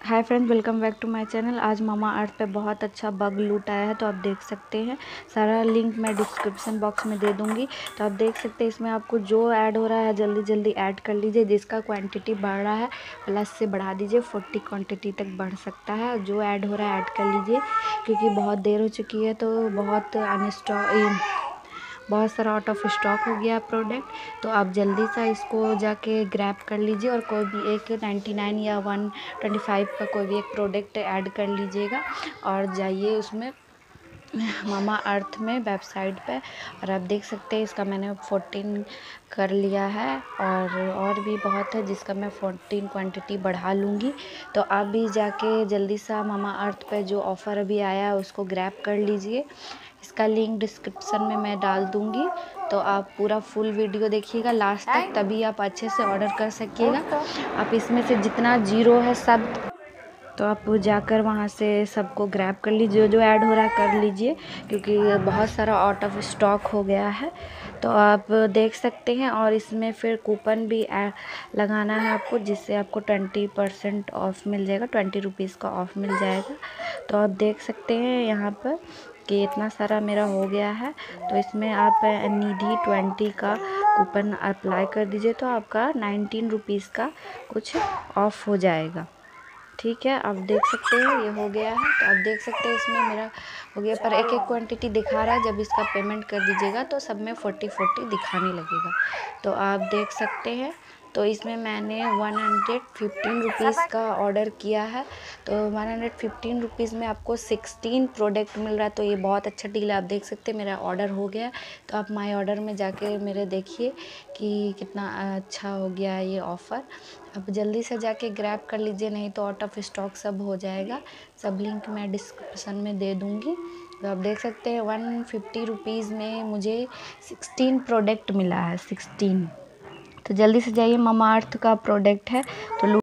Hi friends welcome back to my channel आज मामा अर्थ पे बहुत अच्छा बग लूट आया है तो आप देख सकते हैं। सारा लिंक मैं डिस्क्रिप्शन बॉक्स में दे दूँगी। तो आप देख सकते हैं, इसमें आपको जो ऐड हो रहा है, जल्दी जल्दी ऐड कर लीजिए। जिसका क्वांटिटी बढ़ रहा है प्लस से बढ़ा दीजिए। फोर्टी क्वान्टिटी तक बढ़ सकता है। जो ऐड हो रहा है ऐड कर लीजिए। क्योंकि बहुत देर हो चुकी है तो बहुत अनस्टॉक बहुत सारा आउट ऑफ़ स्टॉक हो गया प्रोडक्ट तो आप जल्दी सा इसको जाके ग्रैप कर लीजिए और कोई भी एक नाइन्टी नाइन या वन ट्वेंटी फाइव का कोई भी एक प्रोडक्ट ऐड कर लीजिएगा और जाइए उसमें मामा अर्थ में वेबसाइट पे और आप देख सकते हैं इसका मैंने फोर्टीन कर लिया है और और भी बहुत है जिसका मैं फोर्टीन क्वांटिटी बढ़ा लूँगी। तो आप भी जाके जल्दी सा मामा अर्थ पे जो ऑफ़र अभी आया है उसको ग्रैप कर लीजिए। इसका लिंक डिस्क्रिप्शन में मैं डाल दूँगी। तो आप पूरा फुल वीडियो देखिएगा। लास्ट तक तभी आप अच्छे से ऑर्डर कर सकिएगा। आप इसमें से जितना ज़ीरो है सब तो आप जाकर वहाँ से सबको ग्रैब कर लीजिए। जो ऐड हो रहा है, कर लीजिए, क्योंकि बहुत सारा आउट ऑफ़ स्टॉक हो गया है। तो आप देख सकते हैं, और इसमें फिर कूपन भी लगाना है आपको, जिससे आपको ट्वेंटी परसेंट ऑफ़ मिल जाएगा। ट्वेंटी रुपीज़ का ऑफ़ मिल जाएगा। तो आप देख सकते हैं यहाँ पर कि इतना सारा मेरा हो गया है। तो इसमें आप निधि ट्वेंटी का कूपन अप्लाई कर दीजिए तो आपका नाइनटीन रुपीज़ का कुछ ऑफ़ हो जाएगा। ठीक है, आप देख सकते हैं, ये हो गया है। तो आप देख सकते हैं इसमें मेरा हो गया, पर एक एक क्वांटिटी दिखा रहा है। जब इसका पेमेंट कर दीजिएगा तो सब में फोर्टी फोर्टी दिखाने लगेगा। तो आप देख सकते हैं तो इसमें मैंने वन हंड्रेड फिफ्टीन रुपीज़ का ऑर्डर किया है। तो वन हंड्रेड फिफ्टीन रुपीज़ में आपको सिक्सटीन प्रोडक्ट मिल रहा है तो ये बहुत अच्छा डील है। आप देख सकते हैं, मेरा ऑर्डर हो गया। तो आप माई ऑर्डर में जाके मेरे देखिए कि कितना अच्छा हो गया ये ऑफ़र। आप जल्दी से जाके ग्रैब कर लीजिए, नहीं तो आउट ऑफ़ स्टॉक सब हो जाएगा। सब लिंक मैं डिस्क्रिप्सन में दे दूँगी। तो आप देख सकते हैं, वन फिफ्टी रुपीज़ में मुझे सिक्सटीन प्रोडक्ट मिला है, सिक्सटीन। तो जल्दी से जाइए मामा अर्थ का प्रोडक्ट है तो